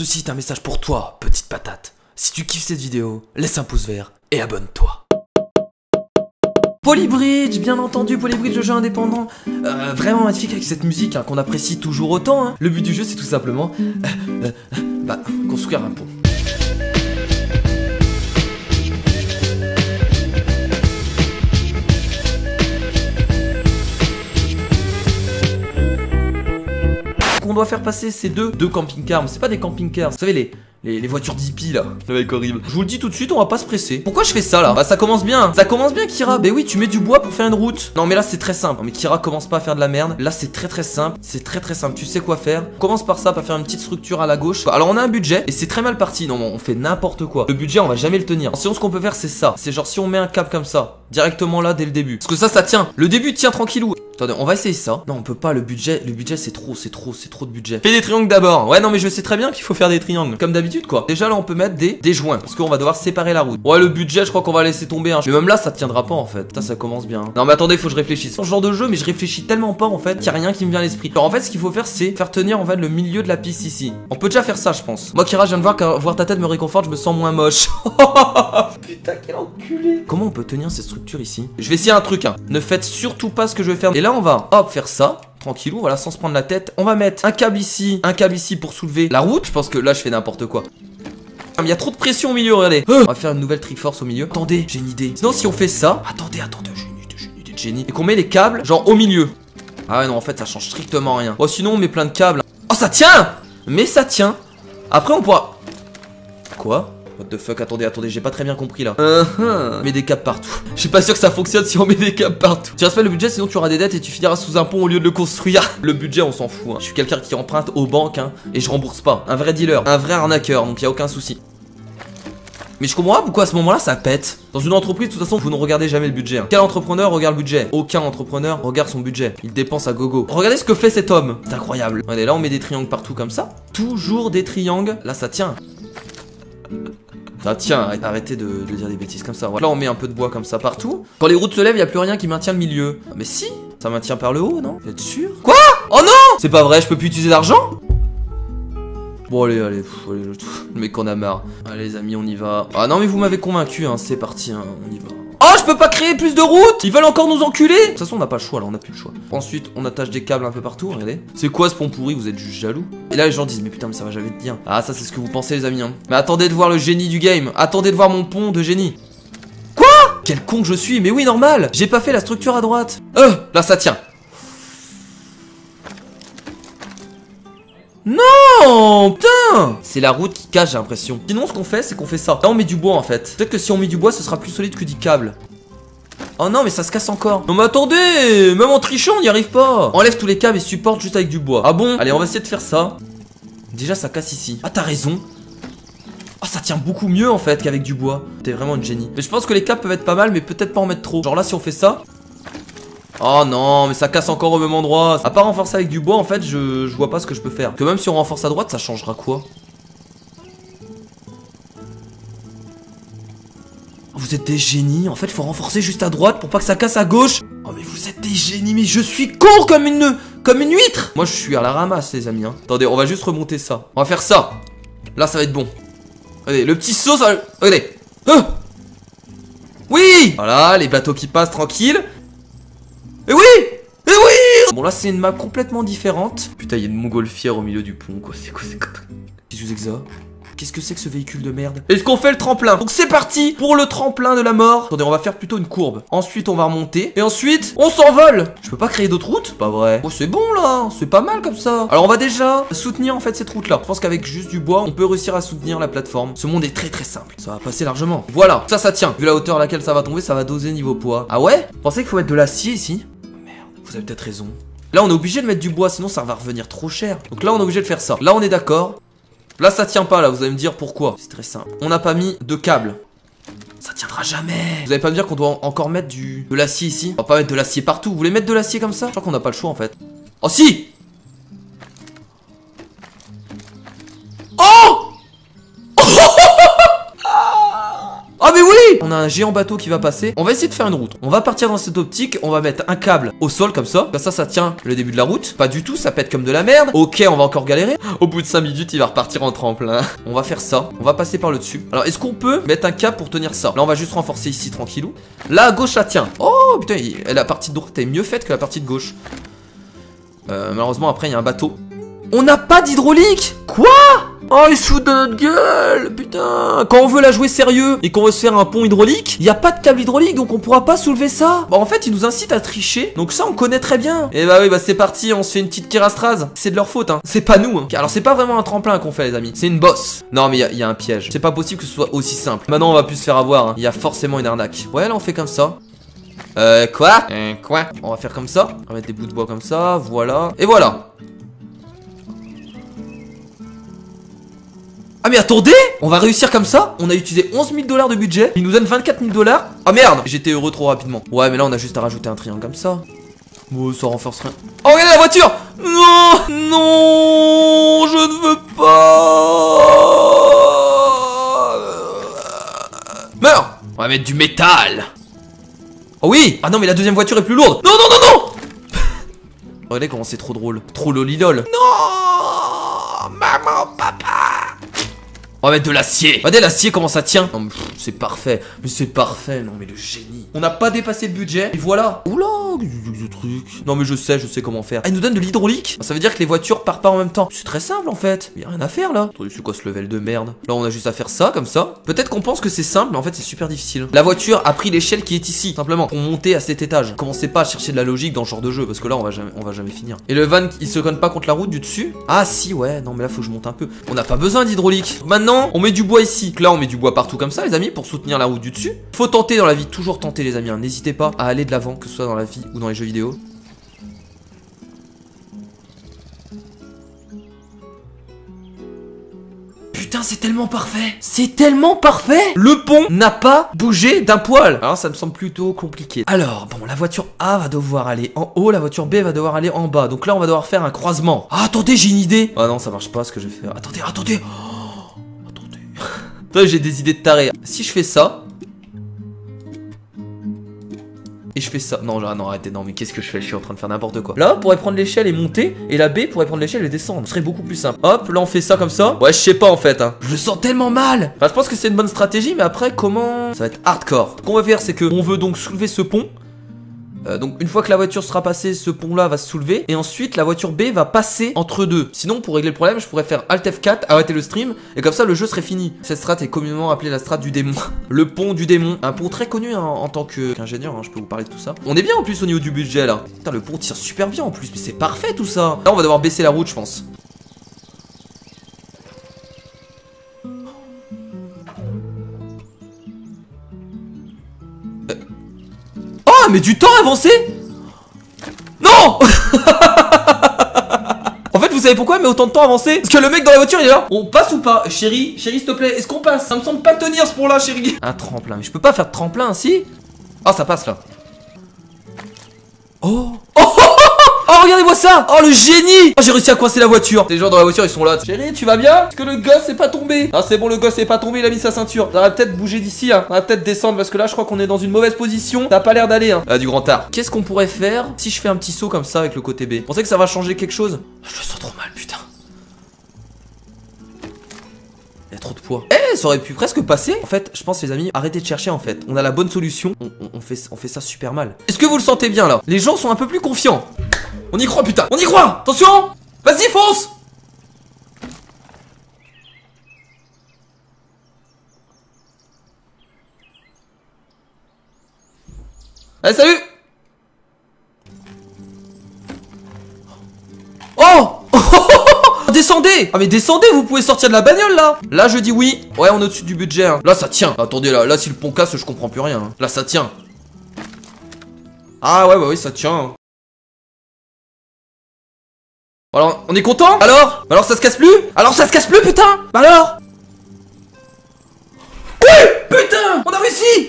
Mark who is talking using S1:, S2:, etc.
S1: Ceci est un message pour toi, petite patate. Si tu kiffes cette vidéo, laisse un pouce vert et abonne-toi. Polybridge, bien entendu, Polybridge, le jeu indépendant, euh, vraiment magnifique avec cette musique hein, qu'on apprécie toujours autant. hein. Le but du jeu, c'est tout simplement euh, euh, bah, construire un pont. Doit faire passer ces deux, deux camping-cars, mais c'est pas des camping-cars, vous savez les, les, les voitures d'hippie là, le mec horrible. Je vous le dis tout de suite, on va pas se presser. Pourquoi je fais ça là? Bah ça commence bien, ça commence bien Kira. Bah oui, tu mets du bois pour faire une route. Non mais là c'est très simple. Non, mais Kira commence pas à faire de la merde. Là c'est très très simple, c'est très très simple. Tu sais quoi faire Commence par ça, par faire une petite structure à la gauche. Alors on a un budget et c'est très mal parti. Non, on fait n'importe quoi. Le budget on va jamais le tenir. Sinon ce qu'on peut faire c'est ça. C'est genre si on met un cap comme ça, directement là dès le début. Parce que ça ça tient. Le début tient tranquillou. Attendez, on va essayer ça. Non, on peut pas, le budget, le budget c'est trop, c'est trop, c'est trop de budget. Fais des triangles d'abord. Ouais, non, mais je sais très bien qu'il faut faire des triangles. Comme d'habitude, quoi. Déjà là, on peut mettre des, des joints. Parce qu'on va devoir séparer la route. Ouais, le budget, je crois qu'on va laisser tomber. Hein. Mais même là, ça tiendra pas en fait. Putain, ça commence bien. Non, mais attendez, faut que je réfléchisse. C'est ce genre de jeu, mais je réfléchis tellement pas en fait qu'il y a rien qui me vient à l'esprit. Alors en fait, ce qu'il faut faire, c'est faire tenir en fait le milieu de la piste ici. On peut déjà faire ça, je pense. Moi, Kira, je viens de voir que voir ta tête me réconforte, je me sens moins moche. Putain, quel enculé. Comment on peut tenir cette structure ici? Je vais essayer un truc, hein. Ne faites surtout pas ce que je vais faire. Et là, on va, hop, faire ça. Tranquillou, voilà, sans se prendre la tête. On va mettre un câble ici, un câble ici pour soulever la route. Je pense que là, je fais n'importe quoi. Il y a trop de pression au milieu, regardez. On va faire une nouvelle Triforce au milieu. Attendez, j'ai une idée. Sinon, si on fait ça. Attendez, attendez, j'ai une idée, j'ai une idée de génie. Et qu'on met les câbles, genre au milieu. Ah ouais, non, en fait, ça change strictement rien. Oh, sinon, on met plein de câbles. Oh, ça tient Mais ça tient. Après, on pourra. Quoi? What the fuck, attendez, attendez, j'ai pas très bien compris là. Uh -huh. Mets des câbles partout. Je suis pas sûr que ça fonctionne si on met des câbles partout. Tu respectes le budget, sinon tu auras des dettes et tu finiras sous un pont au lieu de le construire. Le budget, on s'en fout. Hein. Je suis quelqu'un qui emprunte aux banques hein, et je rembourse pas. Un vrai dealer, un vrai arnaqueur, donc y a aucun souci. Mais je comprends pas pourquoi à ce moment-là ça pète. Dans une entreprise, de toute façon, vous ne regardez jamais le budget. hein. Quel entrepreneur regarde le budget? Aucun entrepreneur regarde son budget. Il dépense à gogo. Regardez ce que fait cet homme. C'est incroyable. Regardez, là on met des triangles partout comme ça. Toujours des triangles. Là ça tient. Ah tiens, arrête- arrêtez de, dire des bêtises comme ça. Là on met un peu de bois comme ça partout. Quand les routes se lèvent, il y a plus rien qui maintient le milieu. Ah, Mais si, ça maintient par le haut, non? Vous êtes sûr? Quoi? Oh non C'est pas vrai, je peux plus utiliser d'argent? Bon allez, allez, allez, le mec on a marre. Allez les amis, on y va. Ah non mais vous m'avez convaincu, hein, c'est parti, hein, on y va. Oh, je peux pas créer plus de routes Ils veulent encore nous enculer De toute façon, on n'a pas le choix là, on a plus le choix. Ensuite, on attache des câbles un peu partout, regardez. C'est quoi ce pont pourri? Vous êtes juste jaloux Et là, les gens disent, mais putain, mais ça va jamais être bien. Ah, ça, c'est ce que vous pensez, les amis, hein. Mais attendez de voir le génie du game. Attendez de voir mon pont de génie. Quoi? Quel con que je suis Mais oui, normal J'ai pas fait la structure à droite. Euh, là, ça tient. Non Putain C'est la route qui cache j'ai l'impression. Sinon ce qu'on fait c'est qu'on fait ça. Là on met du bois en fait. Peut-être que si on met du bois ce sera plus solide que du câble. Oh non mais ça se casse encore. Non mais attendez Même en trichant on n'y arrive pas. Enlève tous les câbles et supporte juste avec du bois. Ah bon? Allez on va essayer de faire ça. Déjà ça casse ici. Ah t'as raison. Ah ça tient beaucoup mieux en fait qu'avec du bois. T'es vraiment une génie. Mais je pense que les câbles peuvent être pas mal mais peut-être pas en mettre trop. Genre là si on fait ça. Oh non, mais ça casse encore au même endroit. À part renforcer avec du bois, en fait, je, je vois pas ce que je peux faire. Que même si on renforce à droite, ça changera quoi? Vous êtes des génies. En fait, faut renforcer juste à droite pour pas que ça casse à gauche. Oh, mais vous êtes des génies. Mais je suis con comme une, comme une huître. Moi, je suis à la ramasse, les amis. hein. Attendez, on va juste remonter ça. On va faire ça. Là, ça va être bon. Regardez, le petit saut, ça va... Regardez. Hein? Oui Voilà, les bateaux qui passent tranquille. Et oui Et oui Bon là c'est une map complètement différente. Putain il y a une montgolfière au milieu du pont quoi. C'est quoi c'est quoi? Qu'est-ce que c'est que Qu'est-ce que c'est que ce véhicule de merde? Est-ce qu'on fait le tremplin? Donc c'est parti pour le tremplin de la mort. Attendez, on va faire plutôt une courbe. Ensuite, on va remonter. Et ensuite, on s'envole Je peux pas créer d'autres routes? Pas vrai. Oh, c'est bon là C'est pas mal comme ça. Alors on va déjà soutenir en fait cette route là. Je pense qu'avec juste du bois, on peut réussir à soutenir la plateforme. Ce monde est très très simple. Ça va passer largement. Voilà, ça ça tient. Vu la hauteur à laquelle ça va tomber, ça va doser niveau poids. Ah ouais? Vous pensez qu'il faut mettre de l'acier ici? Vous avez peut-être raison. Là, on est obligé de mettre du bois, sinon ça va revenir trop cher. Donc là, on est obligé de faire ça. Là, on est d'accord. Là, ça tient pas, là, vous allez me dire pourquoi. C'est très simple. On n'a pas mis de câble. Ça tiendra jamais. Vous allez pas me dire qu'on doit encore mettre du de l'acier ici? On va pas mettre de l'acier partout. Vous voulez mettre de l'acier comme ça? Je crois qu'on n'a pas le choix en fait. Oh si On a un géant bateau qui va passer. On va essayer de faire une route. On va partir dans cette optique, on va mettre un câble au sol comme ça. Comme ça, ça tient le début de la route. Pas du tout, ça pète comme de la merde. Ok, on va encore galérer. Au bout de 5 minutes, il va repartir en tremplin. On va faire ça. On va passer par le dessus. Alors, est-ce qu'on peut mettre un câble pour tenir ça? Là, on va juste renforcer ici tranquillou. Là, à gauche, ça tient. Oh putain, la partie de droite est mieux faite que la partie de gauche. Euh, malheureusement, après, il y a un bateau. On n'a pas d'hydraulique Quoi? Oh, ils se foutent de notre gueule Putain Quand on veut la jouer sérieux et qu'on veut se faire un pont hydraulique, il n'y a pas de câble hydraulique, donc on pourra pas soulever ça. Bah en fait, ils nous incitent à tricher, donc ça on connaît très bien. Et bah oui, bah c'est parti, on se fait une petite kirastrase. C'est de leur faute, hein. C'est pas nous, hein. Alors c'est pas vraiment un tremplin qu'on fait, les amis. C'est une bosse. Non, mais il y, a un piège. C'est pas possible que ce soit aussi simple. Maintenant, on va plus se faire avoir. hein. Il y a forcément une arnaque. Ouais, là on fait comme ça. Euh, quoi? Euh, quoi? On va faire comme ça. On va mettre des bouts de bois comme ça, voilà. Et voilà. Ah mais attendez On va réussir comme ça. On a utilisé 11 000 dollars de budget. Il nous donne 24 000 dollars. Ah merde. J'étais heureux trop rapidement. Ouais mais là on a juste à rajouter un triangle comme ça. Oh ça renforce rien. Oh regardez la voiture. Non Non Je ne veux pas. Meurs. On va mettre du métal. Oh oui. Ah non mais la deuxième voiture est plus lourde. Non non non non. Regardez comment c'est trop drôle. Trop lolilol. Non on va mettre de l'acier. Regardez l'acier comment ça tient? Non c'est parfait. Mais c'est parfait. Non mais le génie. On n'a pas dépassé le budget. Et voilà. Oula, Non mais je sais, je sais comment faire. Ah, il nous donne de l'hydraulique. Ça veut dire que les voitures partent pas en même temps. C'est très simple en fait. Y a rien à faire là. C'est quoi ce level de merde? Là, on a juste à faire ça comme ça. Peut-être qu'on pense que c'est simple, mais en fait c'est super difficile. La voiture a pris l'échelle qui est ici, simplement, pour monter à cet étage. Commencez pas à chercher de la logique dans ce genre de jeu, parce que là on va jamais, on va jamais finir. Et le van, il se conne pas contre la route du dessus? Ah si, ouais. Non mais là faut que je monte un peu. On n'a pas besoin d'hydraulique. Maintenant, on met du bois ici. Là, on met du bois partout comme ça, les amis, pour soutenir la route du dessus. Faut tenter dans la vie, toujours tenter, les amis. hein. N'hésitez pas à aller de l'avant, que ce soit dans la vie ou dans les jeux vidéo. Putain, c'est tellement parfait C'est tellement parfait Le pont n'a pas bougé d'un poil Alors, ça me semble plutôt compliqué. Alors, bon, la voiture A va devoir aller en haut, la voiture B va devoir aller en bas. Donc là, on va devoir faire un croisement. Ah, attendez, j'ai une idée Ah non, ça marche pas ce que je vais faire. Attendez, attendez Oh, Attendez. J'ai des idées de taré. Si je fais ça... Et je fais ça. Non, genre, non, arrêtez, non, mais qu'est-ce que je fais? Je suis en train de faire n'importe quoi. Là, on pourrait prendre l'échelle et monter, et la B pourrait prendre l'échelle et descendre. Ce serait beaucoup plus simple. Hop, là, on fait ça comme ça. Ouais, je sais pas en fait, hein. Je le sens tellement mal. Enfin, je pense que c'est une bonne stratégie, mais après, comment? Ça va être hardcore. Ce qu'on va faire, c'est que on veut donc soulever ce pont. Euh, donc une fois que la voiture sera passée, ce pont là va se soulever et ensuite la voiture B va passer entre deux. Sinon pour régler le problème, je pourrais faire Alt F4, arrêter le stream et comme ça le jeu serait fini. Cette strat est communément appelée la strat du démon. le pont du démon, un pont très connu hein, en tant qu'ingénieur, hein, je peux vous parler de tout ça. On est bien en plus au niveau du budget là. Putain le pont tire super bien en plus, mais c'est parfait tout ça. Là on va devoir baisser la route je pense. Mais du temps avancé Non En fait, vous savez pourquoi mais autant de temps avancé Parce que le mec dans la voiture, il est là. On passe ou pas Chérie, chérie, s'il te plaît, est-ce qu'on passe? Ça me semble pas tenir ce pont-là, chérie. Un tremplin. Mais je peux pas faire de tremplin, si Ah, ça passe là. Oh Oh, regardez-moi ça Oh, le génie Oh, j'ai réussi à coincer la voiture. Les gens dans la voiture, ils sont là. Chérie, tu vas bien? Est-ce que le gosse est pas tombé Ah, c'est bon, le gosse est pas tombé, il a mis sa ceinture. Ça va peut-être bouger d'ici, hein. Ça va peut-être descendre parce que là, je crois qu'on est dans une mauvaise position. Ça a pas l'air d'aller, hein. Ah, du grand art. Qu'est-ce qu'on pourrait faire si je fais un petit saut comme ça avec le côté B? Vous pensez que ça va changer quelque chose Je le sens trop mal, putain. Il y a trop de poids. Eh, ça aurait pu presque passer. En fait, je pense, les amis, arrêtez de chercher en fait. On a la bonne solution. On, on- on fait, on fait ça super mal. Est-ce que vous le sentez bien là? Les gens sont un peu plus confiants. On y croit, putain. On y croit. Attention. Vas-y, fonce. Allez, salut. Oh Descendez Ah mais descendez, vous pouvez sortir de la bagnole là Là je dis oui. Ouais on est au-dessus du budget. hein. Là ça tient. Attendez là, là si le pont casse je comprends plus rien. hein. Là ça tient. Ah ouais ouais oui ça tient. hein. Alors on est content Alors Alors ça se casse plus Alors ça se casse plus putain Bah alors Putain On a réussi